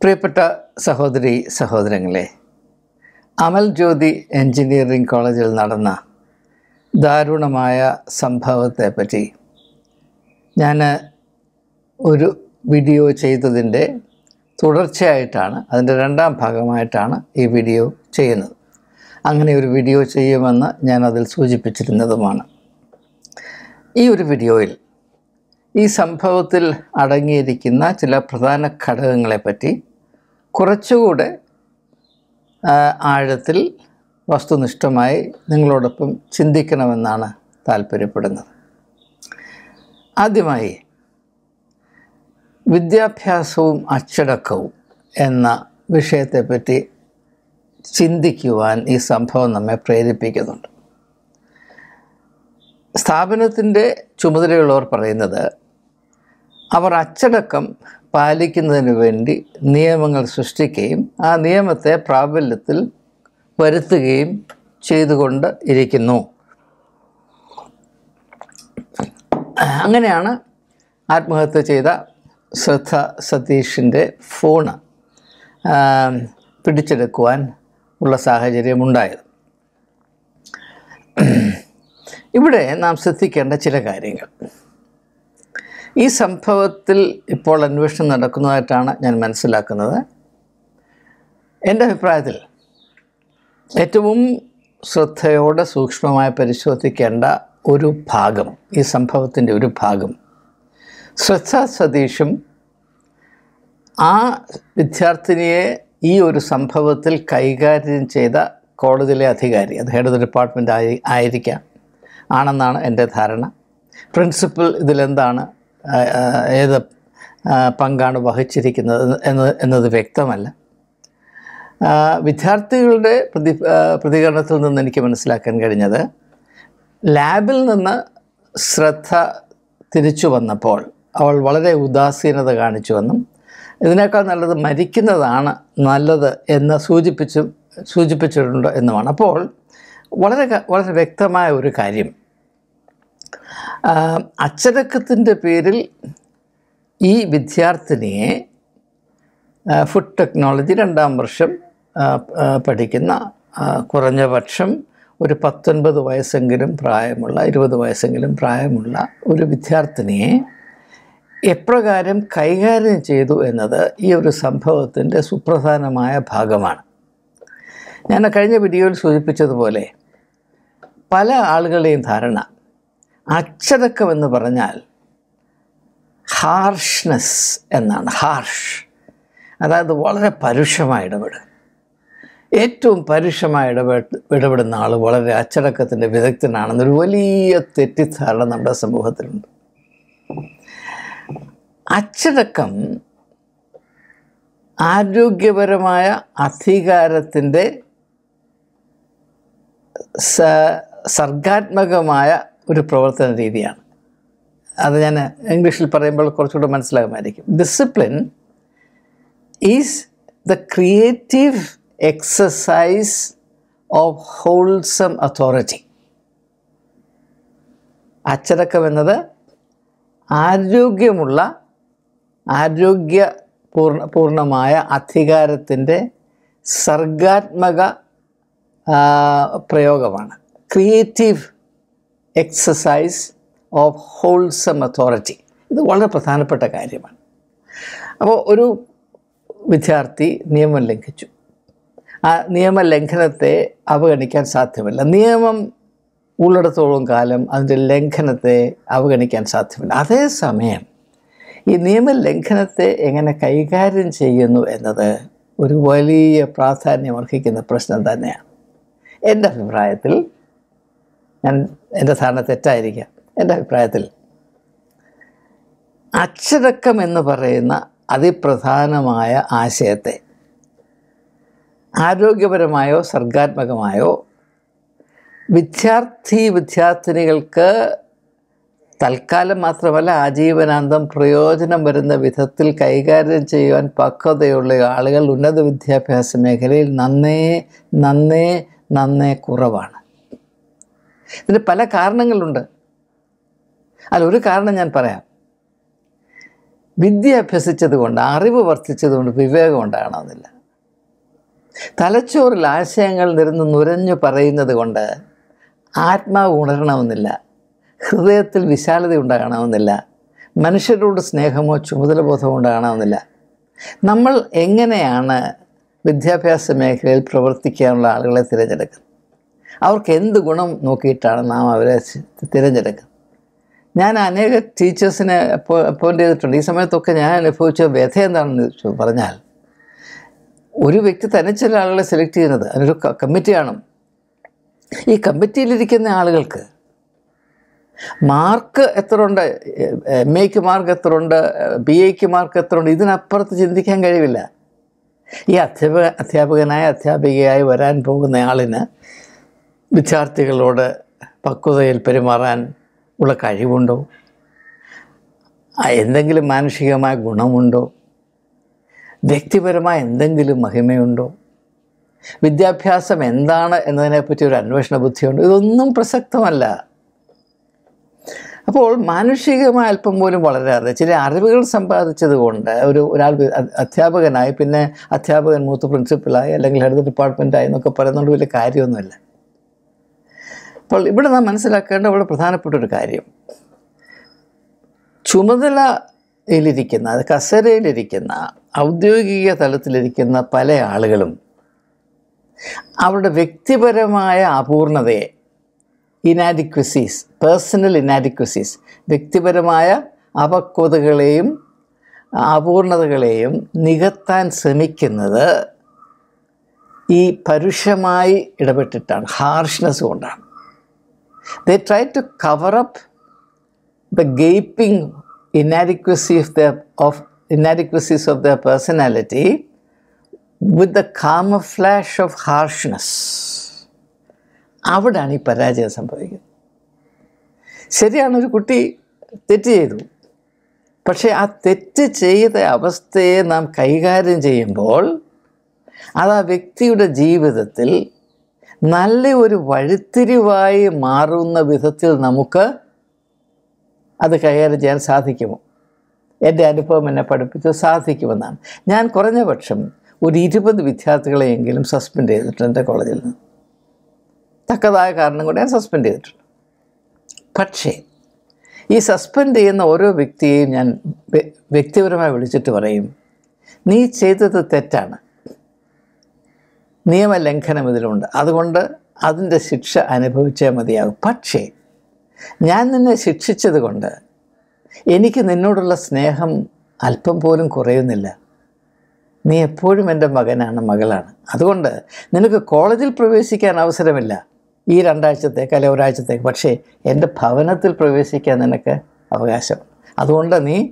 പ്രിയപ്പെട്ട സഹോദരി സഹോദരങ്ങളെ അമൽ ജ്യോതി എൻജിനീയറിംഗ് കോളേജിൽ നടന്ന ദാരുണമായ സംഭവത്തെപ്പറ്റി ഞാൻ ഒരു വീഡിയോ ചെയ്തതിന്റെ തുടർച്ചയായിട്ടാണ് അതിന്റെ രണ്ടാം ഭാഗമായിട്ടാണ് ഈ വീഡിയോ ചെയ്യുന്നത്. അങ്ങനെ ഒരു വീഡിയോ ചെയ്യുമെന്ന് ഞാൻ അതിൽ സൂചിപ്പിച്ചിരുന്നതുമാണ്. ഈ ഒരു വീഡിയോയിൽ ഈ സംഭവത്തിൽ അടങ്ങിയിരിക്കുന്ന ചില പ്രധാന ഘടകങ്ങളെപ്പറ്റി കുറച്ചുകൂടെ ആഴത്തിൽ വസ്തുനിഷ്ഠമായി നിങ്ങളോടൊപ്പം ചിന്തിക്കണമെന്നാണ് താല്പര്യപ്പെടുന്നത്. ആദ്യമായി വിദ്യാഭ്യാസവും അച്ചടക്കവും എന്ന വിഷയത്തെപ്പറ്റി ചിന്തിക്കുവാൻ ഈ സംഭവം നമ്മെ പ്രേരിപ്പിക്കുന്നുണ്ട്. സ്ഥാപനത്തിന്റെ ചുമതലയുള്ളവർ പറയുന്നത് അവർ അച്ചടക്കം പാലിക്കുന്നതിന് വേണ്ടി നിയമങ്ങൾ സൃഷ്ടിക്കുകയും ആ നിയമത്തെ പ്രാബല്യത്തിൽ വരുത്തുകയും ചെയ്തുകൊണ്ട് ഇരിക്കുന്നു. അങ്ങനെയാണ് ആത്മഹത്യ ചെയ്ത ശ്രദ്ധ സതീഷിന്റെ ഫോണ് പിടിച്ചെടുക്കുവാൻ ഉള്ള സാഹചര്യമുണ്ടായത്. ഇവിടെ നാം ശ്രദ്ധിക്കേണ്ട ചില കാര്യങ്ങൾ. ഈ സംഭവത്തിൽ ഇപ്പോൾ അന്വേഷണം നടക്കുന്നതായിട്ടാണ് ഞാൻ മനസ്സിലാക്കുന്നത്. എന്റെ അഭിപ്രായത്തിൽ ഏറ്റവും ശ്രദ്ധയോടെ സൂക്ഷ്മമായി പരിശോധിക്കേണ്ട ഒരു ഭാഗം ഈ സംഭവത്തിന്റെ ഒരു ഭാഗം ശ്രദ്ധ സതീഷും ആ വിദ്യാർത്ഥിനിയെ ഈ ഒരു സംഭവത്തിൽ കൈകാര്യം ചെയ്ത കോടതിയിലെ അധികാരി അത് ഹെഡ് ഓഫ് ഡിപ്പാർട്ട്മെന്റ് ആയി ആയിരിക്കാം ആണെന്നാണ് എന്റെ ധാരണ. പ്രിൻസിപ്പൽ ഇതിലെന്താണ് ഏത് പങ്കാണ് വഹിച്ചിരിക്കുന്നത് എന്ന് എന്നത് വ്യക്തമല്ല. വിദ്യാർത്ഥികളുടെ പ്രതി പ്രതികരണത്തിൽ നിന്ന് എനിക്ക് മനസ്സിലാക്കാൻ കഴിഞ്ഞത് ലാബിൽ നിന്ന് ശ്രദ്ധ തിരിച്ചു വന്നപ്പോൾ അവൾ വളരെ ഉദാസീനത കാണിച്ചുവെന്നും ഇതിനേക്കാൾ നല്ലത് മരിക്കുന്നതാണ് നല്ലത് എന്ന് സൂചിപ്പിച്ചു സൂചിപ്പിച്ചിട്ടുണ്ട് എന്നുമാണ്. അപ്പോൾ വളരെ വളരെ വ്യക്തമായ ഒരു കാര്യം അച്ചടക്കത്തിന്റെ പേരിൽ ഈ വിദ്യാർത്ഥിനിയെ ഫുഡ് ടെക്നോളജി രണ്ടാം വർഷം പഠിക്കുന്ന കുറഞ്ഞ പക്ഷം ഒരു പത്തൊൻപത് വയസ്സെങ്കിലും പ്രായമുള്ള ഇരുപത് വയസ്സെങ്കിലും പ്രായമുള്ള ഒരു വിദ്യാർത്ഥിനിയെ എപ്രകാരം കൈകാര്യം ചെയ്തു എന്നത് ഈ ഒരു സംഭവത്തിന്റെ സുപ്രധാനമായ ഭാഗമാണ്. ഞാൻ കഴിഞ്ഞ വീഡിയോയിൽ സൂചിപ്പിച്ചതുപോലെ പല ആളുകളുടെയും ധാരണ അച്ചടക്കം എന്ന് പറഞ്ഞാൽ ഹാർഷ്നെസ് എന്നാണ് ഹാർഷ്. അതായത് വളരെ പരുഷമായ ഇടപെടുക ഏറ്റവും പരുഷമായ ഇടപെട്ട് ഇടപെടുന്ന ആൾ വളരെ അച്ചടക്കത്തിന്റെ വിദഗ്ധനാണെന്നൊരു വലിയ തെറ്റിദ്ധാരണ നമ്മുടെ സമൂഹത്തിലുണ്ട്. അച്ചടക്കം ആരോഗ്യപരമായ അധികാരത്തിന്റെ സർഗാത്മകമായ ഒരു പ്രവർത്തന രീതിയാണ്. അത് ഞാൻ ഇംഗ്ലീഷിൽ പറയുമ്പോൾ കുറച്ചുകൂടെ മനസ്സിലാകുമായിരിക്കും. Discipline is the creative exercise of wholesome authority അച്ചടക്കം എന്നത് ആരോഗ്യമുള്ള ആരോഗ്യ പൂർണ പൂർണമായ അധികാരത്തിന്റെ സർഗാത്മക പ്രയോഗമാണ്. Creative exercise of wholesome authority ഇത് വളരെ പ്രധാനപ്പെട്ട കാര്യമാണ്. അപ്പോൾ ഒരു വിദ്യാർത്ഥി നിയമം ലംഘിച്ചു. ആ നിയമലംഘനത്തെ അവഗണിക്കാൻ സാധ്യമല്ല. നിയമം ഉള്ളിടത്തോളം കാലം അതിന്റെ ലംഘനത്തെ അവഗണിക്കാൻ സാധ്യമല്ല. അതേസമയം ഈ നിയമലംഘനത്തെ എങ്ങനെ കൈകാര്യം ചെയ്യുന്നു എന്നത് ഒരു വലിയ പ്രാധാന്യം അർഹിക്കുന്ന പ്രശ്നം തന്നെയാണ്. എന്റെ അഭിപ്രായത്തിൽ ഞാൻ എന്റെ ധാരണ തെറ്റായിരിക്കാം എന്റെ അഭിപ്രായത്തിൽ. അച്ചടക്കം എന്ന് പറയുന്ന അതിപ്രധാനമായ ആശയത്തെ ആരോഗ്യപരമായോ സർഗാത്മകമായോ വിദ്യാർത്ഥി വിദ്യാർത്ഥിനികൾക്ക് തൽക്കാലം മാത്രമല്ല ആജീവനാന്തം പ്രയോജനം വരുന്ന വിധത്തിൽ കൈകാര്യം ചെയ്യുവാൻ പക്വതയുള്ള ആളുകൾ ഉന്നത വിദ്യാഭ്യാസ മേഖലയിൽ നന്നേ നന്നേ നന്നേ കുറവാണ്. ഇതിന് പല കാരണങ്ങളുണ്ട്. അല്ല ഒരു കാരണം ഞാൻ പറയാം. വിദ്യ അഭ്യസിച്ചത് കൊണ്ട് അറിവ് വർദ്ധിച്ചത് കൊണ്ട് വിവേകം ഉണ്ടാകണമെന്നില്ല. തലച്ചോറിൽ ആശയങ്ങൾ നിരന്ന് നുരഞ്ഞു പറയുന്നത് കൊണ്ട് ആത്മാവ് ഉണരണമെന്നില്ല. ഹൃദയത്തിൽ വിശാലത ഉണ്ടാകണമെന്നില്ല. മനുഷ്യരോട് സ്നേഹമോ ചുമതല ചുമതലബോധമോ ഉണ്ടാകണമെന്നില്ല. നമ്മൾ എങ്ങനെയാണ് വിദ്യാഭ്യാസ മേഖലയിൽ പ്രവർത്തിക്കാനുള്ള ആളുകളെ തിരഞ്ഞെടുക്കുന്നത്? അവർക്ക് എന്ത് ഗുണം നോക്കിയിട്ടാണ് നാം അവരെ തിരഞ്ഞെടുക്കുന്നത് ഞാൻ അനേക ടീച്ചേഴ്സിനെ അപ്പോയിന്റ് ചെയ്തിട്ടുണ്ട്. ഈ സമയത്തൊക്കെ ഞാൻ അനുഭവിച്ച വ്യഥ എന്താണെന്ന് പറഞ്ഞാൽ ഒരു വ്യക്തി തന്നെ ചില ആളുകളെ സെലക്ട് ചെയ്യുന്നത് അതിനൊരു കമ്മിറ്റിയാണ് ഈ കമ്മിറ്റിയിലിരിക്കുന്ന ആളുകൾക്ക് മാർക്ക് എത്ര ഉണ്ട് എം എക്ക് മാർക്ക് എത്ര ഉണ്ട് ബി എക്ക് മാർക്ക് എത്ര ഉണ്ട് ഇതിനപ്പുറത്ത് ചിന്തിക്കാൻ കഴിവില്ല. ഈ അധ്യാപക അധ്യാപകനായ അധ്യാപികയായി വരാൻ പോകുന്ന ആളിന് വിദ്യാർത്ഥികളോട് പക്വതയിൽ പെരുമാറാൻ ഉള്ള കഴിവുണ്ടോ? എന്തെങ്കിലും മാനുഷികമായ ഗുണമുണ്ടോ? വ്യക്തിപരമായ എന്തെങ്കിലും മഹിമയുണ്ടോ? വിദ്യാഭ്യാസം എന്താണ് എന്നതിനെപ്പറ്റി ഒരു അന്വേഷണ ബുദ്ധിയുണ്ട്. ഇതൊന്നും പ്രസക്തമല്ല. അപ്പോൾ മാനുഷികമായ അല്പം പോലും വളരാതെ ചില അറിവുകൾ സമ്പാദിച്ചത് കൊണ്ട് ഒരു ഒരാൾ അധ്യാപകനായി പിന്നെ അധ്യാപകൻ മൂത്ത് പ്രിൻസിപ്പളായി അല്ലെങ്കിൽ ഹെഡ് ഡിപ്പാർട്ട്മെന്റായി എന്നൊക്കെ പറയുന്നതുകൊണ്ട് വലിയ കാര്യമൊന്നുമില്ല. അപ്പോൾ ഇവിടെ നാം മനസ്സിലാക്കേണ്ട വളരെ പ്രധാനപ്പെട്ട ഒരു കാര്യം. ചുമതലയിലിരിക്കുന്ന അത് കസേരയിലിരിക്കുന്ന ഔദ്യോഗിക തലത്തിലിരിക്കുന്ന പല ആളുകളും അവരുടെ വ്യക്തിപരമായ അപൂർണതയെ ഇനാഡിക്വസീസ് പേഴ്സണൽ ഇനാഡിക്വസീസ് വ്യക്തിപരമായ അപക്വതകളെയും അപൂർണതകളെയും നികത്താൻ ശ്രമിക്കുന്നത് ഈ പരുഷമായി ഇടപെട്ടിട്ടാണ് ഹാർഷ്നെസ് കൊണ്ടാണ്. ദേ try to cover up the gaping inadequacy of their of inadequacies of their personality with the camouflage of harshness അവിടാണ് ഈ പരാജയം സംഭവിക്കുന്നത് ശരിയാണ് ഒരു കുട്ടി തെറ്റ് ചെയ്തു പക്ഷേ ആ തെറ്റ് ചെയ്ത അവസ്ഥയെ നാം കൈകാര്യം ചെയ്യുമ്പോൾ അത് ആ വ്യക്തിയുടെ ജീവിതത്തിൽ നല്ല ഒരു വഴിത്തിരിവായി മാറുന്ന വിധത്തിൽ നമുക്ക് അത് കൈകാര്യം ചെയ്യാൻ സാധിക്കുമോ? എന്റെ അനുഭവം എന്നെ പഠിപ്പിച്ച് സാധിക്കുമെന്നാണ്. ഞാൻ കുറഞ്ഞ പക്ഷം ഒരു ഇരുപത് വിദ്യാർത്ഥികളെയെങ്കിലും സസ്പെൻഡ് ചെയ്തിട്ടുണ്ട് എന്റെ കോളേജിൽ നിന്ന്. തക്കതായ കാരണം കൊണ്ട് ഞാൻ സസ്പെൻഡ് ചെയ്തിട്ടുണ്ട്. പക്ഷേ ഈ സസ്പെൻഡ് ചെയ്യുന്ന ഓരോ വ്യക്തിയെയും ഞാൻ വ്യക്തിപരമായി വിളിച്ചിട്ട് പറയും നീ ചെയ്തത് തെറ്റാണ്. നിയമലംഘനം ഇതിലുണ്ട്. അതുകൊണ്ട് അതിന്റെ ശിക്ഷ അനുഭവിച്ചേ മതിയാകും. പക്ഷേ ഞാൻ നിന്നെ ശിക്ഷിച്ചത് കൊണ്ട് എനിക്ക് നിന്നോടുള്ള സ്നേഹം അല്പം പോലും കുറയുന്നില്ല. നീ എപ്പോഴും എന്റെ മകനാണ് മകളാണ്. അതുകൊണ്ട് നിനക്ക് കോളേജിൽ പ്രവേശിക്കാൻ അവസരമില്ല. ഈ രണ്ടാഴ്ചത്തേക്ക് അല്ലെ ഒരാഴ്ചത്തേക്ക്. പക്ഷേ എന്റെ ഭവനത്തിൽ പ്രവേശിക്കാൻ നിനക്ക് അവകാശം അതുകൊണ്ട് നീ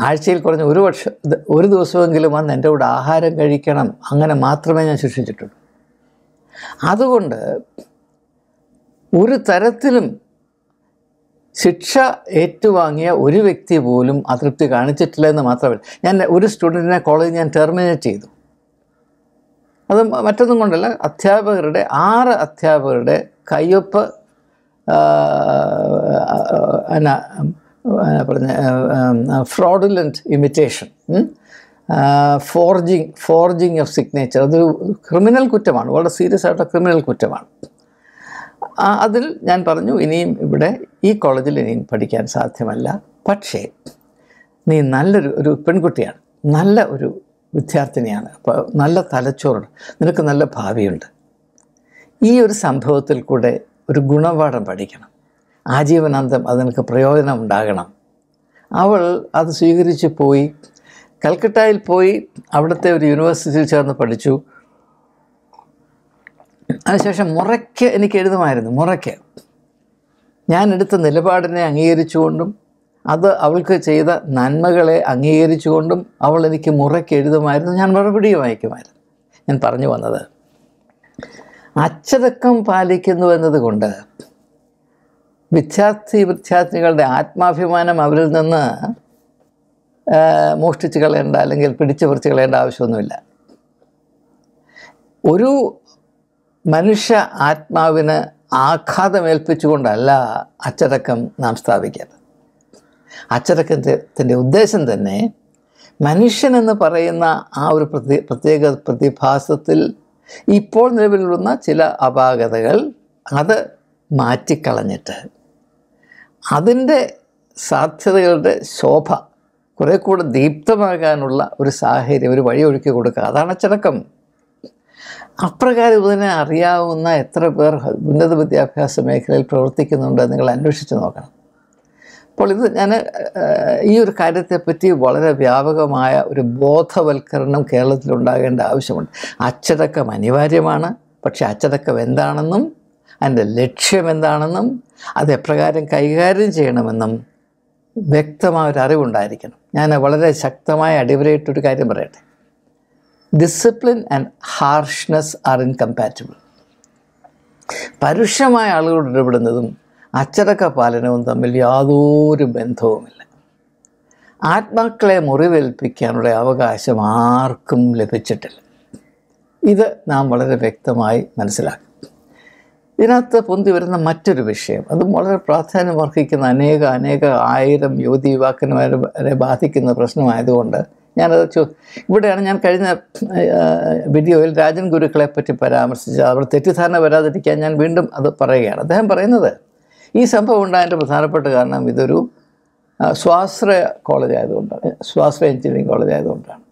ആഴ്ചയിൽ കുറഞ്ഞ ഒരു വർഷം ഒരു ദിവസമെങ്കിലും വന്ന് എന്റെ കൂടെ ആഹാരം കഴിക്കണം അങ്ങനെ മാത്രമേ ഞാൻ ശിക്ഷിച്ചിട്ടുള്ളൂ. അതുകൊണ്ട് ഒരു തരത്തിലും ശിക്ഷ ഏറ്റുവാങ്ങിയ ഒരു വ്യക്തി പോലും അതൃപ്തി കാണിച്ചിട്ടില്ല എന്ന് മാത്രമല്ല. ഞാൻ ഒരു സ്റ്റുഡന്റിനെ കോളേജ് ഞാൻ ടെർമിനേറ്റ് ചെയ്തു. അത് മറ്റൊന്നും കൊണ്ടല്ല അധ്യാപകരുടെ ആറ് അധ്യാപകരുടെ കയ്യൊപ്പ് എന്നാ പറഞ്ഞ fraudulent imitation forging forging of signature അതൊരു ക്രിമിനൽ കുറ്റമാണ് വളരെ സീരിയസ് ആയിട്ടുള്ള ക്രിമിനൽ കുറ്റമാണ്. അതിൽ ഞാൻ പറഞ്ഞു ഇനിയും ഇവിടെ ഈ കോളേജിൽ ഇനിയും പഠിക്കാൻ സാധ്യമല്ല. പക്ഷേ നീ നല്ലൊരു ഒരു പെൺകുട്ടിയാണ് നല്ല ഒരു വിദ്യാർത്ഥിനിയാണ് അപ്പോൾ നല്ല തലച്ചോറുണ്ട് നിനക്ക് നല്ല ഭാവിയുണ്ട്. ഈ ഒരു സംഭവത്തിൽ കൂടെ ഒരു ഗുണപാഠം പഠിക്കണം. ആജീവനാന്തം അത് നിനക്ക് പ്രയോജനം ഉണ്ടാകണം. അവൾ അത് സ്വീകരിച്ച് പോയി. കൽക്കട്ടയിൽ പോയി അവിടുത്തെ ഒരു യൂണിവേഴ്സിറ്റിയിൽ ചേർന്ന് പഠിച്ചു. അതിനുശേഷം മുറയ്ക്ക് എനിക്ക് എഴുതുമായിരുന്നു മുറയ്ക്ക്. ഞാൻ എടുത്ത നിലപാടിനെ അംഗീകരിച്ചുകൊണ്ടും അത് അവൾക്ക് ചെയ്ത നന്മകളെ അംഗീകരിച്ചുകൊണ്ടും അവൾ എനിക്ക് മുറയ്ക്ക് എഴുതുമായിരുന്നു. ഞാൻ മറുപടിയും അയക്കുമായിരുന്നു ഞാൻ പറഞ്ഞു വന്നത് അച്ചടക്കം പാലിക്കുന്നു എന്നതുകൊണ്ട് വിദ്യാർത്ഥി വിദ്യാർത്ഥികളുടെ ആത്മാഭിമാനം അവരിൽ നിന്ന് മോഷ്ടിച്ച് കളയേണ്ട അല്ലെങ്കിൽ പിടിച്ചു പറിച്ച് കളയേണ്ട ആവശ്യമൊന്നുമില്ല. ഒരു മനുഷ്യ ആത്മാവിന് ആഘാതമേൽപ്പിച്ചുകൊണ്ടല്ല അച്ചടക്കം നാം സ്ഥാപിക്കുന്നത് അച്ചടക്കത്തിന്റെ ഉദ്ദേശം തന്നെ മനുഷ്യൻ എന്ന് പറയുന്ന ആ ഒരു പ്രതി പ്രത്യേക പ്രതിഭാസത്തിൽ ഇപ്പോൾ നിലവിലുള്ള ചില അപാകതകൾ അത് മാറ്റിക്കളഞ്ഞിട്ട് അതിന്റെ സാധ്യതകളുടെ ശോഭ കുറെ കൂടെ ദീപ്തമാകാനുള്ള ഒരു സാഹചര്യം ഒരു വഴി ഒഴുക്കി കൊടുക്കുക. അതാണ് അച്ചടക്കം. അപ്രകാരം ഇതിനെ അറിയാവുന്ന എത്ര പേർ ഉന്നത വിദ്യാഭ്യാസ മേഖലയിൽ പ്രവർത്തിക്കുന്നുണ്ട് നിങ്ങൾ അന്വേഷിച്ച് നോക്കണം. അപ്പോൾ ഇത് ഞാൻ ഈ ഒരു കാര്യത്തെപ്പറ്റി വളരെ വ്യാപകമായ ഒരു ബോധവൽക്കരണം കേരളത്തിൽ ഉണ്ടാകേണ്ട ആവശ്യമുണ്ട്. അച്ചടക്കം അനിവാര്യമാണ്. പക്ഷേ അച്ചടക്കം എന്താണെന്നും അതിന്റെ ലക്ഷ്യം എന്താണെന്നും അത് എപ്രകാരം കൈകാര്യം ചെയ്യണമെന്നും വ്യക്തമായ ഒരു അറിവുണ്ടായിരിക്കണം. ഞാൻ വളരെ ശക്തമായ അടിവരയിട്ടൊരു കാര്യം പറയട്ടെ. Discipline and harshness are incompatible പരുഷമായ ആളുകളോട് ഇടപെടുന്നതും അച്ചടക്ക പാലനവും തമ്മിൽ യാതൊരു ബന്ധവുമില്ല. ആത്മാക്കളെ മുറിവേൽപ്പിക്കാനുള്ള അവകാശം ആർക്കും ലഭിച്ചിട്ടില്ല. ഇത് നാം വളരെ വ്യക്തമായി മനസ്സിലാക്കും ഇതിനകത്ത് പൊന്തി വരുന്ന മറ്റൊരു വിഷയം. അതും വളരെ പ്രാധാന്യം അർഹിക്കുന്ന അനേക അനേക ആയിരം യുവതി യുവാക്കന്മാരെ ബാധിക്കുന്ന പ്രശ്നമായതുകൊണ്ട് ഞാനത് ചോ ഇവിടെയാണ് ഞാൻ കഴിഞ്ഞ വീഡിയോയിൽ രാജൻ ഗുരുക്കളെ പറ്റി പരാമർശിച്ചത് അവർ തെറ്റിദ്ധാരണ വരാതിരിക്കാൻ ഞാൻ വീണ്ടും അത് പറയുകയാണ്. അദ്ദേഹം പറയുന്നത് ഈ സംഭവം ഉണ്ടായതിന്റെ പ്രധാനപ്പെട്ട കാരണം ഇതൊരു സ്വാശ്രയ കോളേജ് ആയതുകൊണ്ടാണ് സ്വാശ്രയ എഞ്ചിനീയറിംഗ് കോളേജ് ആയതുകൊണ്ടാണ്.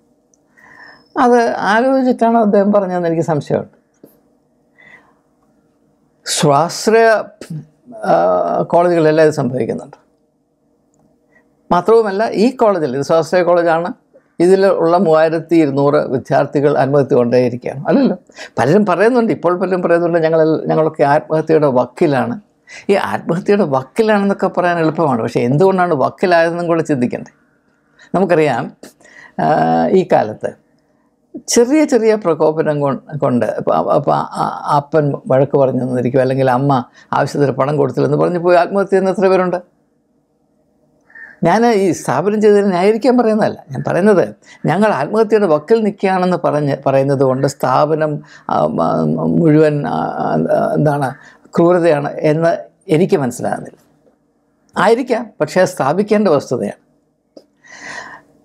അത് ആലോചിച്ചിട്ടാണ് അദ്ദേഹം പറഞ്ഞതെന്ന് എനിക്ക് സംശയമുണ്ട്. സ്വാശ്രയ കോളേജുകളിലെല്ലാം ഇത് സംഭവിക്കുന്നുണ്ട്. മാത്രവുമല്ല ഈ കോളേജിൽ ഇത് സ്വാശ്രയ കോളേജാണ് ഇതിലുള്ള മൂവായിരത്തി ഇരുന്നൂറ് വിദ്യാർത്ഥികൾ ആത്മഹത്യ കൊണ്ടേയിരിക്കുകയാണ്. അല്ലല്ലോ? പലരും പറയുന്നുണ്ട് ഇപ്പോൾ പലരും പറയുന്നുണ്ട് ഞങ്ങൾ ഞങ്ങളൊക്കെ ആത്മഹത്യയുടെ വക്കിലാണ്. ഈ ആത്മഹത്യയുടെ വക്കിലാണെന്നൊക്കെ പറയാൻ എളുപ്പമാണ് പക്ഷേ എന്തുകൊണ്ടാണ് വക്കിലായതെന്നും കൂടെ ചിന്തിക്കേണ്ടത് നമുക്കറിയാം ഈ കാലത്ത് ചെറിയ ചെറിയ പ്രകോപനം കൊണ്ട് അപ്പം അപ്പൻ വഴക്ക് പറഞ്ഞു തന്നിരിക്കും. അല്ലെങ്കിൽ അമ്മ ആവശ്യത്തിന് പണം കൊടുത്തില്ലെന്ന് പറഞ്ഞ് പോയി ആത്മഹത്യ ചെയ്യുന്ന എത്ര പേരുണ്ട്? ഞാൻ ഈ സ്ഥാപനം ചെയ്തതിന് ന്യായീകരിക്കാൻ പറയുന്നതല്ല. ഞാൻ പറയുന്നത് ഞങ്ങൾ ആത്മഹത്യയുടെ വക്കിൽ നിൽക്കുകയാണെന്ന് പറഞ്ഞ് പറയുന്നത് കൊണ്ട് സ്ഥാപനം മുഴുവൻ എന്താണ് ക്രൂരതയാണ് എന്ന് എനിക്ക് മനസ്സിലാകുന്നില്ല. ആയിരിക്കാം പക്ഷേ സ്ഥാപിക്കേണ്ട വസ്തുതയാണ്.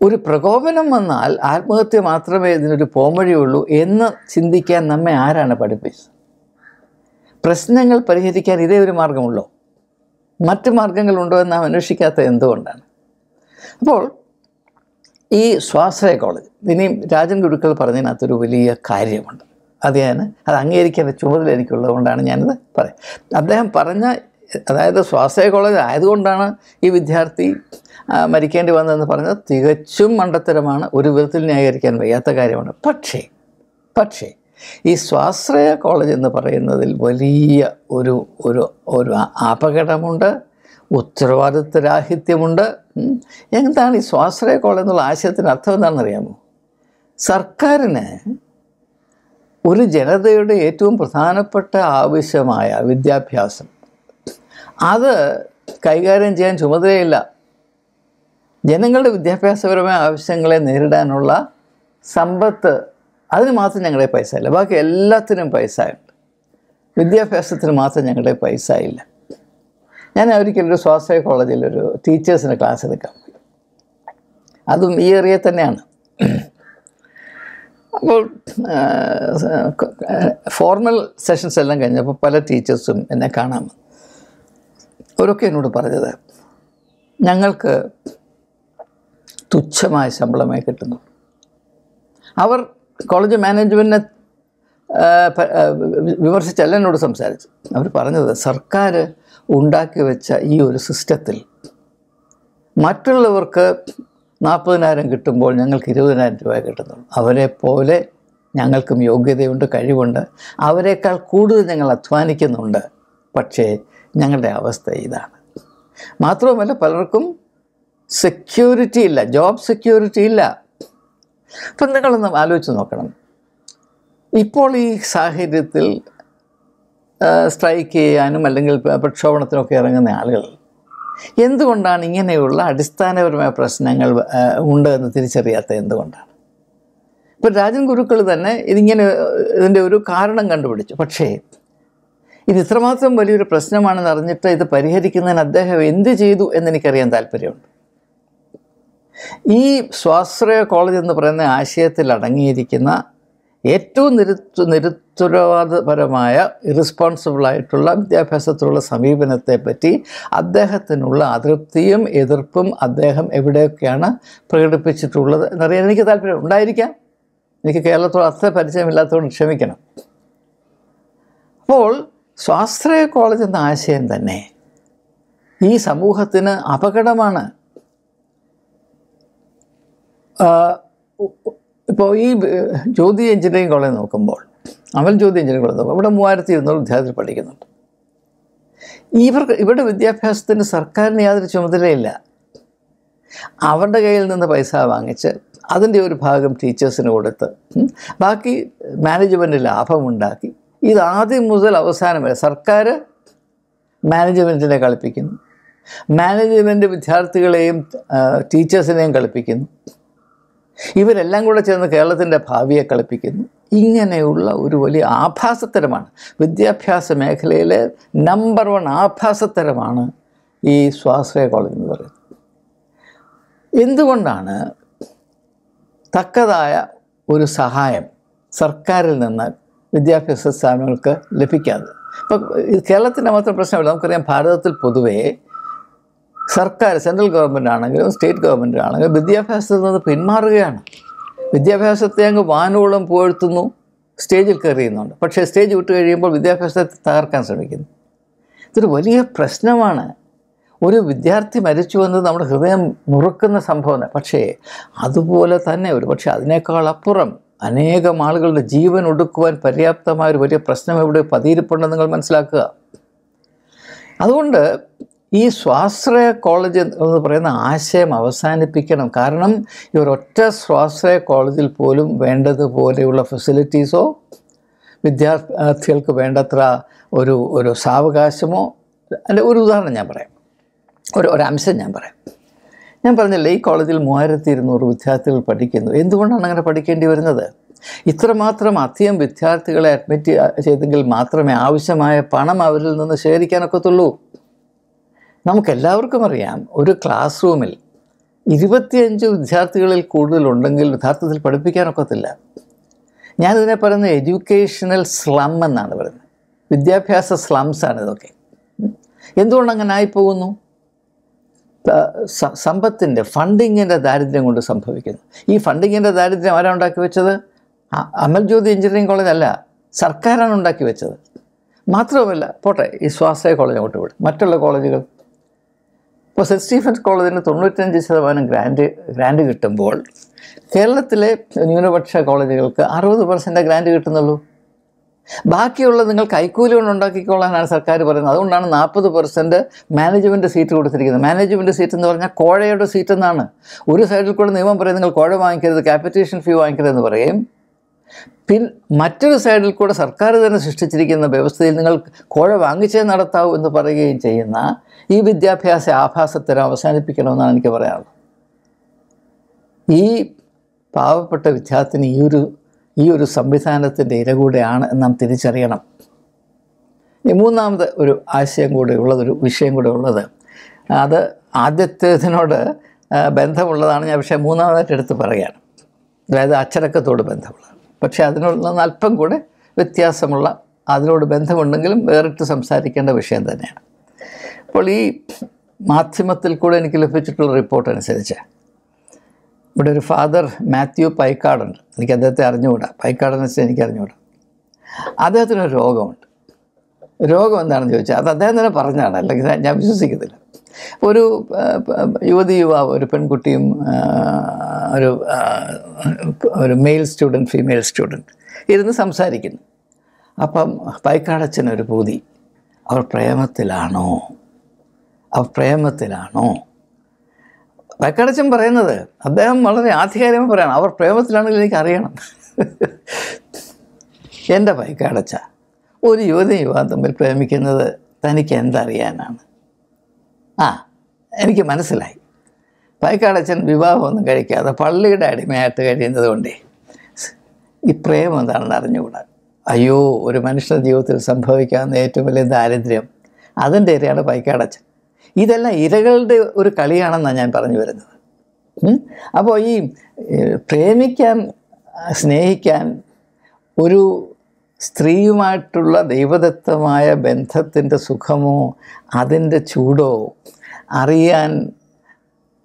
ഒരു പ്രകോപനം വന്നാൽ ആത്മഹത്യ മാത്രമേ ഇതിനൊരു പോംവഴിയുള്ളൂ എന്ന് ചിന്തിക്കാൻ നമ്മെ ആരാണ് പഠിപ്പിച്ചത്? പ്രശ്നങ്ങൾ പരിഹരിക്കാൻ ഇതേ ഒരു മാർഗമുള്ളോ? മറ്റ് മാർഗങ്ങളുണ്ടോ എന്ന് അന്വേഷിക്കാത്ത എന്തുകൊണ്ടാണ്? അപ്പോൾ ഈ സ്വാശ്രയ കോളേജ് ഇനിയും രാജൻ ഗുരുക്കൾ പറഞ്ഞതിനകത്തൊരു വലിയ കാര്യമുണ്ട്. അത് ഞാൻ അത് അംഗീകരിക്കേണ്ട ചുമതല എനിക്കുള്ളതുകൊണ്ടാണ് ഞാനിത് പറയാം അദ്ദേഹം പറഞ്ഞ അതായത് സ്വാശ്രയ കോളേജ് ആയതുകൊണ്ടാണ് ഈ വിദ്യാർത്ഥി മരിക്കേണ്ടി വന്നതെന്ന് പറഞ്ഞത്. തികച്ചും മണ്ടത്തരമാണ്. ഒരു വിധത്തിൽ ന്യായീകരിക്കാൻ വയ്യാത്ത കാര്യമാണ്. പക്ഷേ പക്ഷേ ഈ സ്വാശ്രയ കോളേജ് എന്ന് പറയുന്നതിൽ വലിയ ഒരു ഒരു ഒരു അപകടമുണ്ട്. ഉത്തരവാദിത്വരാഹിത്യമുണ്ട്. എന്താണ് ഈ സ്വാശ്രയ കോളേജ് എന്നുള്ള ആശയത്തിന് അർത്ഥം എന്താണെന്നറിയാമോ? സർക്കാരിന് ഒരു ജനതയുടെ ഏറ്റവും പ്രധാനപ്പെട്ട ആവശ്യമായ വിദ്യാഭ്യാസം അത് കൈകാര്യം ചെയ്യാൻ ചുമതലയില്ല. ജനങ്ങളുടെ വിദ്യാഭ്യാസപരമായ ആവശ്യങ്ങളെ നേരിടാനുള്ള സമ്പത്ത് അതിന് മാത്രം ഞങ്ങളുടെ പൈസ ഇല്ല. ബാക്കി എല്ലാത്തിനും പൈസ ഉണ്ട്. വിദ്യാഭ്യാസത്തിന് മാത്രം ഞങ്ങളുടെ പൈസ ഇല്ല. ഞാൻ ഒരു സ്വാശ്രയ കോളേജിൽ ഒരു ടീച്ചേഴ്സിന് ക്ലാസ് എടുക്കാൻ അതും ഈ ഏറിയ തന്നെയാണ്. അപ്പോൾ ഫോർമൽ സെഷൻസ് എല്ലാം കഴിഞ്ഞപ്പോൾ പല ടീച്ചേഴ്സും എന്നെ കാണാൻ വന്നു. അവരൊക്കെ എന്നോട് പറഞ്ഞത് ഞങ്ങൾക്ക് തുച്ഛമായ ശമ്പളമായി കിട്ടുന്നു. അവർ കോളേജ് മാനേജ്മെന്റിനെ വിമർശിച്ചല്ല എന്നോട് സംസാരിച്ചു. അവർ പറഞ്ഞത് സർക്കാർ ഉണ്ടാക്കി വെച്ച ഈ ഒരു സിസ്റ്റത്തിൽ മറ്റുള്ളവർക്ക് നാൽപ്പതിനായിരം കിട്ടുമ്പോൾ ഞങ്ങൾക്ക് ഇരുപതിനായിരം രൂപ കിട്ടുന്നുള്ളൂ അവരെ പോലെ ഞങ്ങൾക്കും യോഗ്യതയുണ്ട് കഴിവുണ്ട്. അവരെക്കാൾ കൂടുതൽ ഞങ്ങൾ അധ്വാനിക്കുന്നുണ്ട്. പക്ഷേ ഞങ്ങളുടെ അവസ്ഥ ഇതാണ്. മാത്രവുമല്ല പലർക്കും സെക്യൂരിറ്റി ഇല്ല ജോബ് സെക്യൂരിറ്റി ഇല്ല. അപ്പം നിങ്ങളൊന്ന് ആലോചിച്ച് നോക്കണം. ഇപ്പോൾ ഈ സാഹചര്യത്തിൽ സ്ട്രൈക്ക് ചെയ്യാനും അല്ലെങ്കിൽ പ്രക്ഷോഭണത്തിനൊക്കെ ഇറങ്ങുന്ന ആളുകൾ എന്തുകൊണ്ടാണ് ഇങ്ങനെയുള്ള അടിസ്ഥാനപരമായ പ്രശ്നങ്ങൾ ഉണ്ട് എന്ന് തിരിച്ചറിയാത്ത എന്തുകൊണ്ടാണ്? ഇപ്പം രാജൻ ഗുരുക്കൾ തന്നെ ഇതിങ്ങനെ ഇതിന്റെ ഒരു കാരണം കണ്ടുപിടിച്ചു. പക്ഷേ ഇത് ഇത്രമാത്രം വലിയൊരു പ്രശ്നമാണെന്ന് അറിഞ്ഞിട്ട് ഇത് പരിഹരിക്കുന്നതിന് അദ്ദേഹം എന്ത് ചെയ്തു എന്നെനിക്കറിയാൻ താല്പര്യമുണ്ട്. ഈ സ്വാശ്രയ കോളേജ് എന്ന് പറയുന്ന ആശയത്തിൽ അടങ്ങിയിരിക്കുന്ന ഏറ്റവും നിരുത്തു നിരുത്തരവാദപരമായ ഇറസ്പോൺസിബിളായിട്ടുള്ള വിദ്യാഭ്യാസത്തിലുള്ള സമീപനത്തെ പറ്റി അദ്ദേഹത്തിനുള്ള അതൃപ്തിയും എതിർപ്പും അദ്ദേഹം എവിടെയൊക്കെയാണ് പ്രകടിപ്പിച്ചിട്ടുള്ളത് എന്നറിയാൻ എനിക്ക് താല്പര്യം ഉണ്ടായിരിക്കാം. എനിക്ക് കേരളത്തോട് അത്ര പരിചയമില്ലാത്തതുകൊണ്ട് ക്ഷമിക്കണം. അപ്പോൾ സ്വാശ്രയ കോളേജ് എന്ന ആശയം തന്നെ ഈ സമൂഹത്തിന് അപകടമാണ്. ഇപ്പോൾ ഈ ജ്യോതി എഞ്ചിനീയറിംഗ് കോളേജ് നോക്കുമ്പോൾ അമൽ ജ്യോതി എഞ്ചിനീയറിംഗ് കോളേജ് നോക്കുമ്പോൾ ഇവിടെ മൂവായിരത്തി ഇരുന്നൂറ് വിദ്യാർത്ഥികൾ പഠിക്കുന്നുണ്ട്. ഇവർക്ക് ഇവരുടെ വിദ്യാഭ്യാസത്തിന് സർക്കാരിന് യാതൊരു ചുമതലയില്ല. അവരുടെ കയ്യിൽ നിന്ന് പൈസ വാങ്ങിച്ച് അതിന്റെ ഒരു ഭാഗം ടീച്ചേഴ്സിന് കൊടുത്ത് ബാക്കി മാനേജ്മെന്റ് ലാഭമുണ്ടാക്കി ഇത് ആദ്യം മുതൽ അവസാനം വരെ സർക്കാർ മാനേജ്മെന്റിനെ കളിപ്പിക്കുന്നു. മാനേജ്മെന്റ് വിദ്യാർത്ഥികളെയും ടീച്ചേഴ്സിനെയും കളിപ്പിക്കുന്നു. ഇവരെല്ലാം കൂടെ ചേർന്ന് കേരളത്തിന്റെ ഭാവിയെ കളിപ്പിക്കുന്നു. ഇങ്ങനെയുള്ള ഒരു വലിയ ആഭാസത്തരമാണ്. വിദ്യാഭ്യാസ മേഖലയിലെ നമ്പർ വൺ ആഭാസത്തരമാണ് ഈ സ്വാശ്രയ കോളേജ് എന്ന് പറയുന്നത്. എന്തുകൊണ്ടാണ് തക്കതായ ഒരു സഹായം സർക്കാരിൽ നിന്ന് വിദ്യാഭ്യാസ സ്ഥാപനങ്ങൾക്ക് ലഭിക്കാതെ. ഇപ്പം കേരളത്തിന്റെ മാത്രം പ്രശ്നമല്ല നമുക്കറിയാം ഭാരതത്തിൽ പൊതുവേ സർക്കാർ സെൻട്രൽ ഗവൺമെന്റ് ആണെങ്കിലും സ്റ്റേറ്റ് ഗവൺമെന്റ് ആണെങ്കിലും വിദ്യാഭ്യാസത്തിൽ നിന്ന് പിന്മാറുകയാണ്. വിദ്യാഭ്യാസത്തെ അങ്ങ് വാനോളം പുകഴ്ത്തുന്നു സ്റ്റേജിൽ കയറിയുന്നുണ്ട്. പക്ഷേ സ്റ്റേജ് വിട്ട് കഴിയുമ്പോൾ വിദ്യാഭ്യാസത്തെ തകർക്കാൻ ശ്രമിക്കുന്നു. ഇതൊരു വലിയ പ്രശ്നമാണ്. ഒരു വിദ്യാർത്ഥി മരിച്ചു എന്നത് നമ്മുടെ ഹൃദയം മുറുക്കുന്ന സംഭവമാണ്. പക്ഷേ അതുപോലെ തന്നെ ഒരു പക്ഷേ അതിനേക്കാൾ അപ്പുറം അനേകം ആളുകളുടെ ജീവൻ ഒടുക്കുവാൻ പര്യാപ്തമായ ഒരു വലിയ പ്രശ്നം എവിടെ പതിയിരിപ്പുണ്ടെന്ന് നിങ്ങൾ മനസ്സിലാക്കുക. അതുകൊണ്ട് ഈ സ്വാശ്രയ കോളേജ് എന്ന് പറയുന്ന ആശയം അവസാനിപ്പിക്കണം. കാരണം ഇവർ ഒറ്റ സ്വാശ്രയ കോളേജിൽ പോലും വേണ്ടതുപോലെയുള്ള ഫെസിലിറ്റീസോ വിദ്യാർത്ഥികൾക്ക് വേണ്ടത്ര ഒരു ഒരു സാവകാശമോ അല്ല ഒരു ഉദാഹരണം ഞാൻ പറയാം. ഒരു ഒരംശം ഞാൻ പറയാം. ഞാൻ പറഞ്ഞ ഈ കോളേജിൽ മൂവായിരത്തി ഇരുന്നൂറ് വിദ്യാർത്ഥികൾ പഠിക്കുന്നു. എന്തുകൊണ്ടാണ് അങ്ങനെ പഠിക്കേണ്ടി വരുന്നത്? ഇത്രമാത്രം അധികം വിദ്യാർത്ഥികളെ അഡ്മിറ്റ് ചെയ്തെങ്കിൽ മാത്രമേ ആവശ്യമായ പണം അവരിൽ നിന്ന് ശേഖരിക്കാനൊക്കത്തുള്ളൂ. നമുക്കെല്ലാവർക്കും അറിയാം ഒരു ക്ലാസ് റൂമിൽ ഇരുപത്തിയഞ്ച് വിദ്യാർത്ഥികളിൽ കൂടുതലുണ്ടെങ്കിൽ യഥാർത്ഥത്തിൽ പഠിപ്പിക്കാനൊക്കത്തില്ല. ഞാനിതിനെ പറയുന്നത് എഡ്യൂക്കേഷണൽ സ്ലം എന്നാണ് പറയുന്നത്. വിദ്യാഭ്യാസ സ്ലംസാണ് ഇതൊക്കെ. എന്തുകൊണ്ട് അങ്ങനെ ആയിപ്പോകുന്നു? സമ്പത്തിന്റെ ഫണ്ടിങ്ങിന്റെ ദാരിദ്ര്യം കൊണ്ട് സംഭവിക്കുന്നു. ഈ ഫണ്ടിങ്ങിന്റെ ദാരിദ്ര്യം ആരാണ് ഉണ്ടാക്കി വെച്ചത്? അമൽ ജ്യോതി എഞ്ചിനീയറിംഗ് കോളേജ് അല്ല സർക്കാരാണ് ഉണ്ടാക്കി വെച്ചത്. മാത്രവുമല്ല പോട്ടെ ഈ സ്വാശ്രയ കോളേജ് അങ്ങോട്ട് വിടും മറ്റുള്ള കോളേജുകൾ. ഇപ്പോൾ സെന്റ് സ്റ്റീഫൻസ് കോളേജിന് തൊണ്ണൂറ്റഞ്ച് ശതമാനം ഗ്രാൻഡ് ഗ്രാൻഡ് കിട്ടുമ്പോൾ കേരളത്തിലെ ന്യൂനപക്ഷ കോളേജുകൾക്ക് അറുപത് പെർസെന്റ് ഗ്രാൻഡ് കിട്ടുന്നുള്ളൂ. ബാക്കിയുള്ള നിങ്ങൾ കൈക്കൂലി കൊണ്ട് ഉണ്ടാക്കിക്കൊള്ളാനാണ് സർക്കാർ പറയുന്നത്. അതുകൊണ്ടാണ് നാൽപ്പത് പെർസെന്റ് മാനേജ്മെന്റ് സീറ്റ് കൊടുത്തിരിക്കുന്നത്. മാനേജ്മെന്റ് സീറ്റ് എന്ന് പറഞ്ഞാൽ കോഴയുടെ സീറ്റ് എന്നാണ്. ഒരു സൈഡിൽ കൂടെ നിയമം പറയും നിങ്ങൾ കോഴ വാങ്ങിക്കരുത് ക്യാപിറ്റേഷൻ ഫീ വാങ്ങിക്കരുത് എന്ന് പറയും. പിൻ മറ്റൊരു സൈഡിൽ കൂടെ സർക്കാർ തന്നെ സൃഷ്ടിച്ചിരിക്കുന്ന വ്യവസ്ഥയിൽ നിങ്ങൾ കോഴ വാങ്ങിച്ചേ നടത്താവൂ എന്ന് പറയുകയും ചെയ്യുന്ന ഈ വിദ്യാഭ്യാസ ആഭാസത്തരം അവസാനിപ്പിക്കണമെന്നാണ് എനിക്ക് പറയാനുള്ളത്. ഈ പാവപ്പെട്ട വിദ്യാർത്ഥിനി ഈ ഒരു ഈ ഒരു സംവിധാനത്തിന്റെ ഇര കൂടെയാണ് നാം തിരിച്ചറിയണം. മൂന്നാമത് ഒരു ആശയം കൂടെ ഉള്ളത് ഒരു വിഷയം കൂടെ ഉള്ളത്. അത് ആദ്യത്തേതിനോട് ബന്ധമുള്ളതാണ് ഞാൻ പക്ഷേ മൂന്നാമതായിട്ട് എടുത്ത് പറയുകയാണ് അതായത് അച്ചടക്കത്തോട് ബന്ധമുള്ളത് പക്ഷേ അതിനോട് നിന്ന് അല്പം കൂടെ വ്യത്യാസമുള്ള അതിനോട് ബന്ധമുണ്ടെങ്കിലും വേറിട്ട് സംസാരിക്കേണ്ട വിഷയം തന്നെയാണ്. അപ്പോൾ ഈ മാധ്യമത്തിൽ കൂടെ എനിക്ക് ലഭിച്ചിട്ടുള്ള റിപ്പോർട്ട് അനുസരിച്ച് ഇവിടെ ഒരു ഫാദർ മാത്യു പൈക്കാടുണ്ട് എനിക്ക് അദ്ദേഹത്തെ അറിഞ്ഞുകൂടാ. പൈക്കാടെന്ന് വെച്ചാൽ എനിക്ക് അറിഞ്ഞുകൂടാ. അദ്ദേഹത്തിനൊരു രോഗമുണ്ട്. രോഗം എന്താണെന്ന് ചോദിച്ചാൽ അത് അദ്ദേഹം തന്നെ പറഞ്ഞാണ് അല്ലെങ്കിൽ ഞാൻ- വിശ്വസിക്കത്തില്ല. ഒരു യുവതി യുവാവ് ഒരു പെൺകുട്ടിയും ഒരു ഒരു മെയിൽ സ്റ്റുഡന്റ് ഫീമെയിൽ സ്റ്റുഡന്റ് ഇരുന്ന് സംസാരിക്കുന്നു. അപ്പം പൈക്കാടച്ചനൊരു പൂതി. അവർ പ്രേമത്തിലാണോ? അവർ പ്രേമത്തിലാണോ? പൈക്കാടച്ചൻ പറയുന്നത് അദ്ദേഹം വളരെ ആധികാരികമായി പറയണം. അവർ പ്രേമത്തിലാണെങ്കിൽ എനിക്ക് അറിയണം. എന്റെ പൈക്കാടച്ച ഒരു യുവതി യുവാവ് തമ്മിൽ പ്രേമിക്കുന്നത് തനിക്ക് എന്തറിയാനാണ്? ആ എനിക്ക് മനസ്സിലായി. പൈക്കാടച്ചൻ വിവാഹമൊന്നും കഴിക്കാതെ പള്ളിയുടെ അടിമയായിട്ട് കഴിയുന്നത് കൊണ്ടേ. ഈ പ്രേമം എന്താണെന്ന് അറിഞ്ഞുകൂടാ? അയ്യോ ഒരു മനുഷ്യന്റെ ജീവിതത്തിൽ സംഭവിക്കാവുന്ന ഏറ്റവും വലിയ ദാരിദ്ര്യം അതിന്റെ ഇരയാണ് പൈക്കാടച്ചൻ. ഇതെല്ലാം ഇരകളുടെ ഒരു കളിയാണെന്നാണ് ഞാൻ പറഞ്ഞു വരുന്നത്. അപ്പോൾ ഈ പ്രേമിക്കാൻ സ്നേഹിക്കാൻ ഒരു സ്ത്രീയുമായിട്ടുള്ള ദൈവദത്തമായ ബന്ധത്തിന്റെ സുഖമോ അതിന്റെ ചൂടോ അറിയാൻ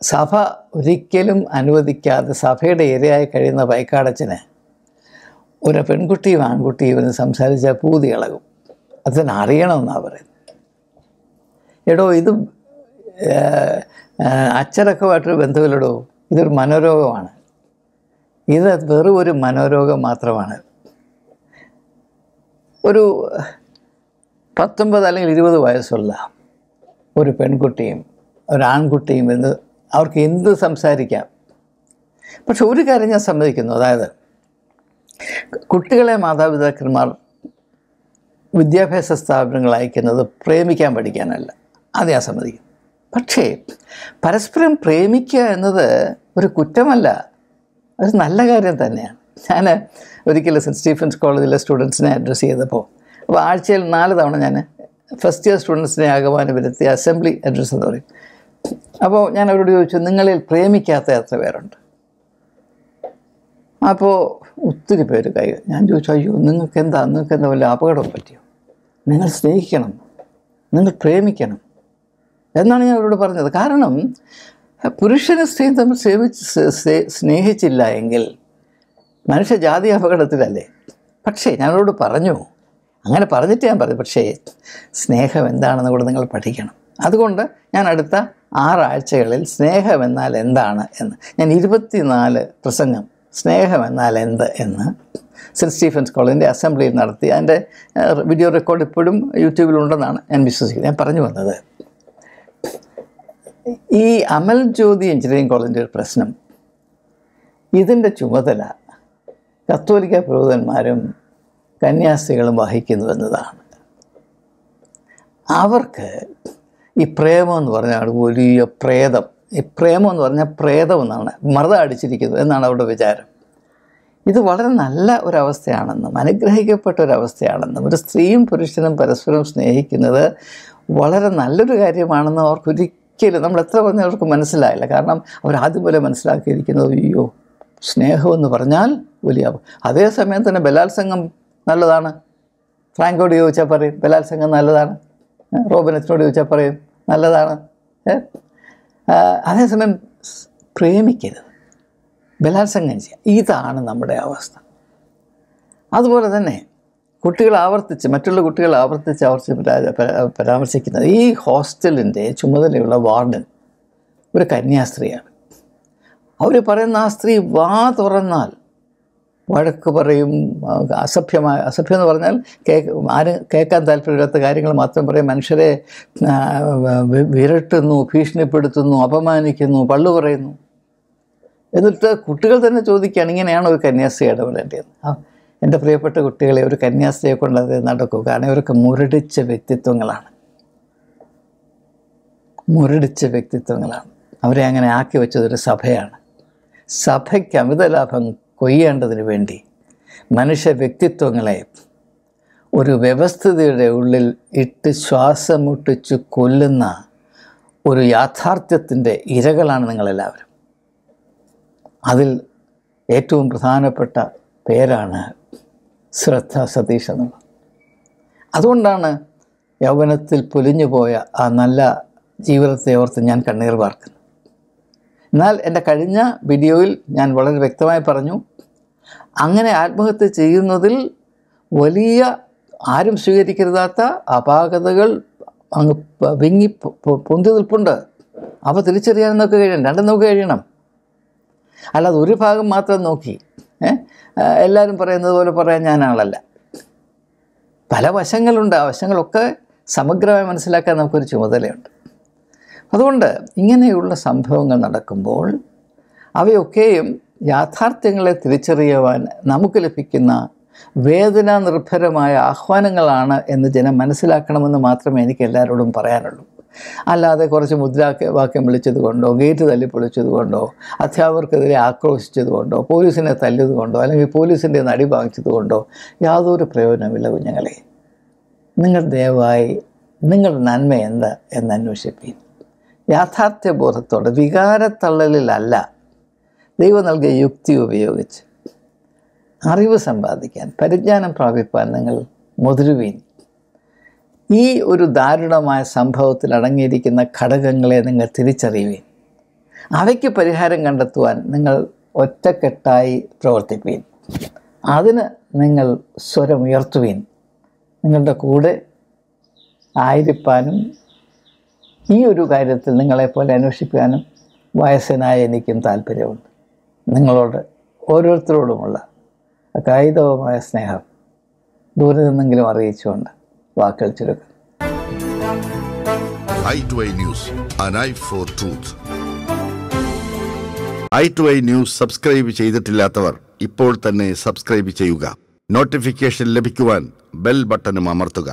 സഭ ഒരിക്കലും അനുവദിക്കാതെ സഭയുടെ ഇരയായി കഴിയുന്ന വൈക്കാടച്ചന് ഒരു പെൺകുട്ടിയും ആൺകുട്ടിയും ഇവന് സംസാരിച്ചാൽ പൂതി ഇളകും. അതിനറിയണമെന്നാണ് പറയുന്നത്. എടോ ഇത് അച്ചടക്കമായിട്ടൊരു ബന്ധമില്ലടോ ഇതൊരു മനോരോഗമാണ്. ഇത് വെറും ഒരു മനോരോഗം മാത്രമാണ്. ഒരു പത്തൊമ്പത് അല്ലെങ്കിൽ ഇരുപത് വയസ്സുള്ള ഒരു പെൺകുട്ടിയും ഒരു ആൺകുട്ടിയും എന്ന് അവർക്ക് എന്ത് സംസാരിക്കാം? പക്ഷെ ഒരു കാര്യം ഞാൻ സമ്മതിക്കുന്നു. അതായത് കുട്ടികളെ മാതാപിതാക്കന്മാർ വിദ്യാഭ്യാസ സ്ഥാപനങ്ങൾ അയക്കുന്നത് പ്രേമിക്കാൻ പഠിക്കാനല്ല. അത് ഞാൻ സമ്മതിക്കും പക്ഷേ പരസ്പരം പ്രേമിക്കുക എന്നത് ഒരു കുറ്റമല്ല. അത് നല്ല കാര്യം തന്നെയാണ്. ഞാൻ ഒരിക്കലും സെന്റ് സ്റ്റീഫൻസ് കോളേജിലെ സ്റ്റുഡൻസിനെ അഡ്രസ്സ് ചെയ്തപ്പോൾ അപ്പോൾ ആഴ്ചയിൽ നാല് തവണ ഞാൻ ഫസ്റ്റ് ഇയർ സ്റ്റുഡൻസിനെ ആകമാനം വരുത്തി അസംബ്ലി അഡ്രസ്സ് എന്ന് പറയും. അപ്പോൾ ഞാൻ അവരോട് ചോദിച്ചു നിങ്ങളിൽ പ്രേമിക്കാത്ത എത്ര പേരുണ്ട്? അപ്പോൾ ഒത്തിരി പേര് കൈ ഞാൻ ചോദിച്ചു അയ്യോ നിങ്ങൾക്ക് എന്താ നിങ്ങൾക്ക് എന്താ വല്ല അപകടം പറ്റിയോ? നിങ്ങൾ സ്നേഹിക്കണം നിങ്ങൾ പ്രേമിക്കണം. എന്നാണ് ഞാൻ അവരോട് പറഞ്ഞത്. കാരണം പുരുഷനും സ്ത്രീയും തമ്മിൽ സേവിച്ച് സ്നേഹിച്ചില്ല എങ്കിൽ മനുഷ്യ ജാതി അപകടത്തിലല്ലേ? പക്ഷേ ഞാനവരോട് പറഞ്ഞു. അങ്ങനെ പറഞ്ഞിട്ട് ഞാൻ പറഞ്ഞു പക്ഷേ സ്നേഹം എന്താണെന്ന് കൂടെ നിങ്ങൾ പഠിക്കണം. അതുകൊണ്ട് ഞാൻ അടുത്ത ആറാഴ്ചകളിൽ സ്നേഹം എന്നാൽ എന്താണ് എന്ന് ഞാൻ ഇരുപത്തിനാല് പ്രസംഗം സ്നേഹം എന്നാൽ എന്ത് എന്ന് സെന്റ് സ്റ്റീഫൻസ് കോളേജിന്റെ അസംബ്ലിയിൽ നടത്തി. അതിന്റെ വീഡിയോ റെക്കോർഡ് ഇപ്പോഴും യൂട്യൂബിലുണ്ടെന്നാണ് ഞാൻ വിശ്വസിക്കുന്നത്. ഞാൻ പറഞ്ഞു വന്നത്. ഈ അമൽ ജ്യോതി എഞ്ചിനീയറിംഗ് കോളേജിന്റെ ഒരു പ്രശ്നം. ഇതിന്റെ ചുമതല കത്തോലിക്ക പുരോഹിതന്മാരും കന്യാസ്ത്രീകളും വഹിക്കുന്നു എന്നതാണ്. അവർക്ക് ഈ പ്രേമം എന്ന് പറഞ്ഞാൽ വലിയ പ്രേതം. ഈ പ്രേമം എന്ന് പറഞ്ഞാൽ പ്രേതം എന്നാണ്. മറുത അടിച്ചിരിക്കുന്നത് എന്നാണ് അവരുടെ വിചാരം. ഇത് വളരെ നല്ല ഒരവസ്ഥയാണെന്നും അനുഗ്രഹിക്കപ്പെട്ട ഒരവസ്ഥയാണെന്നും ഒരു സ്ത്രീയും പുരുഷനും പരസ്പരം സ്നേഹിക്കുന്നത് വളരെ നല്ലൊരു കാര്യമാണെന്നും അവർക്ക് ഒരിക്കലും നമ്മൾ എത്ര പറഞ്ഞാൽ അവർക്ക് മനസ്സിലായില്ല. കാരണം അവർ ആദ്യം പോലെ മനസ്സിലാക്കിയിരിക്കുന്നത് അയ്യോ സ്നേഹമെന്ന് പറഞ്ഞാൽ വലിയ അതേസമയം തന്നെ ബലാത്സംഗം നല്ലതാണ്. ഫ്രാങ്കോട് ചോദിച്ചാൽ പറയും ബലാത്സംഗം നല്ലതാണ്. റോബിനച്ചനോട് ചോദിച്ചാൽ പറയും നല്ലതാണ്. അതേസമയം പ്രേമിക്കരുത്. ബലാത്സംഗം ചെയ്യുക ഇതാണ് നമ്മുടെ അവസ്ഥ. അതുപോലെ തന്നെ കുട്ടികൾ ആവർത്തിച്ച് മറ്റുള്ള കുട്ടികൾ ആവർത്തിച്ച് ആവർത്തിച്ച് പരാ- പരാ- പരാമർശിക്കുന്നത്. ഈ ഹോസ്റ്റലിന്റെ ചുമതലയുള്ള വാർഡൻ ഒരു കന്യാസ്ത്രീയാണ്. അവർ പറയുന്ന ആ സ്ത്രീ വാ തുറന്നാൽ വഴക്ക് പറയും അസഭ്യമായ അസഭ്യം എന്ന് പറഞ്ഞാൽ കേക്ക് ആരും കേൾക്കാൻ താല്പര്യമില്ലാത്ത കാര്യങ്ങൾ മാത്രം പറയും. മനുഷ്യരെ വിരട്ടുന്നു ഭീഷണിപ്പെടുത്തുന്നു അപമാനിക്കുന്നു പള്ളു പറയുന്നു. എന്നിട്ട് കുട്ടികൾ തന്നെ ചോദിക്കുകയാണ് ഇങ്ങനെയാണ് ഒരു കന്യാസ്ത്രീ ഇടപെടേണ്ടത് എന്റെ പ്രിയപ്പെട്ട കുട്ടികളെ ഒരു കന്യാസ്ത്രീയെ കൊണ്ടത് നടക്കും കാരണം ഇവരൊക്കെ മുരടിച്ച വ്യക്തിത്വങ്ങളാണ്. മുരടിച്ച വ്യക്തിത്വങ്ങളാണ്. അവരെ അങ്ങനെ ആക്കി വെച്ചതൊരു സഭയാണ്. സഭയ്ക്ക് അമിതലാഭം കൊയ്യേണ്ടതിന് വേണ്ടി മനുഷ്യ വ്യക്തിത്വങ്ങളെ ഒരു വ്യവസ്ഥിതിയുടെ ഉള്ളിൽ ഇട്ട് ശ്വാസം മുട്ടിച്ച് കൊല്ലുന്ന ഒരു യാഥാർത്ഥ്യത്തിന്റെ ഇരകളാണ് നിങ്ങളെല്ലാവരും. അതിൽ ഏറ്റവും പ്രധാനപ്പെട്ട പേരാണ് ശ്രദ്ധ സതീഷ് എന്നുള്ളത് അതുകൊണ്ടാണ് യൗവനത്തിൽ പൊലിഞ്ഞു പോയ ആ നല്ല ജീവിതത്തെ ഓർത്ത് ഞാൻ കണ്ണീർ വാർക്കുന്നത്. എന്നാൽ എന്റെ കഴിഞ്ഞ വീഡിയോയിൽ ഞാൻ വളരെ വ്യക്തമായി പറഞ്ഞു അങ്ങനെ ആത്മഹത്യ ചെയ്യുന്നതിൽ വലിയ ആരും സ്വീകരിക്കരുതാത്ത അപാകതകൾ അങ്ങ് വിങ്ങി പൊന്തി നിൽപ്പുണ്ട്. അവ തിരിച്ചറിയാൻ നമുക്ക് കഴിയണം രണ്ടും നമുക്ക് കഴിയണം. അല്ലാതെ ഒരു ഭാഗം മാത്രം നോക്കി എല്ലാവരും പറയുന്നത് പോലെ പറയാൻ ഞാൻ ആളല്ല. പല വശങ്ങളുണ്ട്. ആ വശങ്ങളൊക്കെ സമഗ്രമായി മനസ്സിലാക്കാൻ നമുക്കൊരു ചുമതലയുണ്ട്. അതുകൊണ്ട് ഇങ്ങനെയുള്ള സംഭവങ്ങൾ നടക്കുമ്പോൾ അവയൊക്കെയും യാഥാർത്ഥ്യങ്ങളെ തിരിച്ചറിയുവാൻ നമുക്ക് ലഭിക്കുന്ന വേദന നിർഭരമായ ആഹ്വാനങ്ങളാണ് എന്ന് ജനം മനസ്സിലാക്കണമെന്ന് മാത്രമേ എനിക്ക് എല്ലാവരോടും പറയാനുള്ളൂ. അല്ലാതെ കുറച്ച് മുദ്രാവാക്യം വിളിച്ചത് കൊണ്ടോ ഗേറ്റ് തല്ലി പൊളിച്ചത് കൊണ്ടോ അധ്യാപകർക്കെതിരെ ആക്രോശിച്ചത് കൊണ്ടോ പോലീസിനെ തല്ലിയത് കൊണ്ടോ അല്ലെങ്കിൽ പോലീസിന്റെ നടി വാങ്ങിച്ചത് കൊണ്ടോ യാതൊരു പ്രയോജനമില്ല കുഞ്ഞുങ്ങളെ. നിങ്ങൾ ദയവായി നിങ്ങളുടെ നന്മ എന്താ എന്ന് അന്വേഷിപ്പീൻ. യാഥാർത്ഥ്യബോധത്തോടെ വികാരത്തള്ളലിലല്ല ദൈവം നൽകിയ യുക്തി ഉപയോഗിച്ച് അറിവ് സമ്പാദിക്കാൻ പരിജ്ഞാനം പ്രാപിപ്പാൻ നിങ്ങൾ മുതിരുവീൻ. ഈ ഒരു ദാരുണമായ സംഭവത്തിൽ അടങ്ങിയിരിക്കുന്ന ഘടകങ്ങളെ നിങ്ങൾ തിരിച്ചറിയുവിൻ. അവയ്ക്ക് പരിഹാരം കണ്ടെത്തുവാൻ നിങ്ങൾ ഒറ്റക്കെട്ടായി പ്രവർത്തിപ്പീൻ അതിന് നിങ്ങൾ സ്വരമുയർത്തുവീൻ നിങ്ങളുടെ കൂടെ ആയിരിപ്പാനും ഈ ഒരു കാര്യത്തിൽ നിങ്ങളെപ്പോലെ അന്വേഷിക്കാനും വയസ്സനായ എനിക്കും താല്പര്യമുണ്ട്. നിങ്ങളോട് ഓരോരുത്തരോടുമുള്ള അകായിതവുമായ സ്നേഹം ദൂരെ നിന്നെങ്കിലും അറിയിച്ചുകൊണ്ട് വാക്കുകൾ ചുരുക്കം. An eye for truth. Eye to Eye News subscribe ചെയ്തിട്ടില്ലാത്തവർ ഇപ്പോൾ തന്നെ സബ്സ്ക്രൈബ് ചെയ്യുക. നോട്ടിഫിക്കേഷൻ ലഭിക്കുവാൻ ബെൽ ബട്ടണും അമർത്തുക.